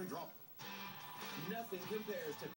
spring drop. Nothing compares to